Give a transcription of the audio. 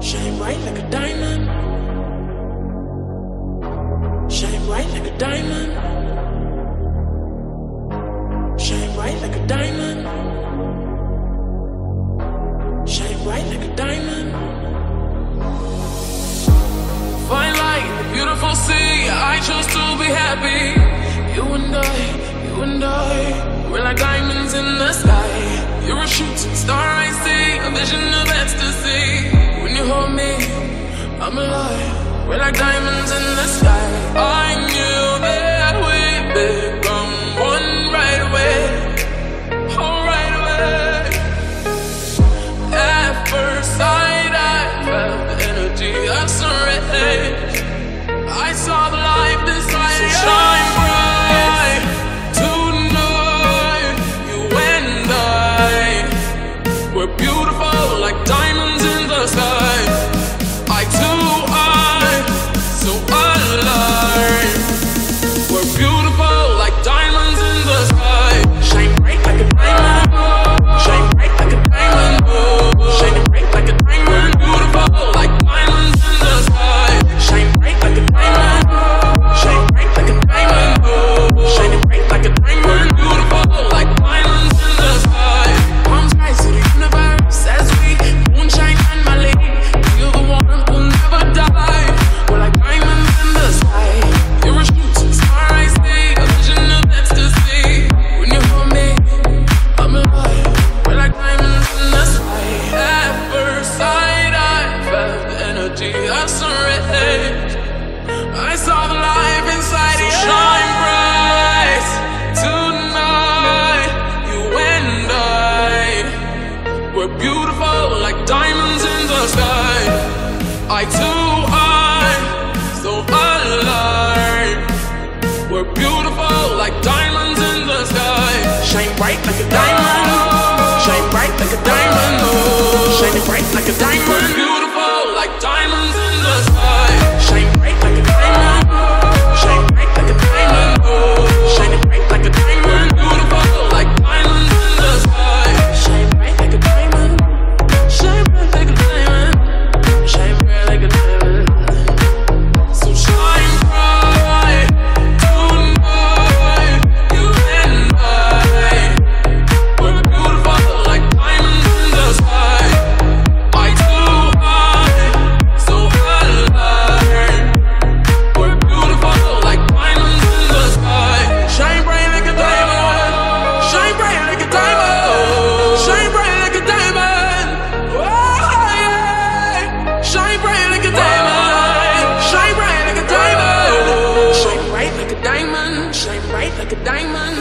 Shine bright like a diamond. Shine bright like a diamond. Shine bright like a diamond. Shine bright like a diamond. Find light in beautiful sea. I chose to be happy. You and I, you and I, we're like diamonds in the sky. You're a shooting star I see, a vision of ecstasy. diamonds in my two eyes so alive. We're beautiful like diamonds in the sky, shine bright like a diamond. like a diamond.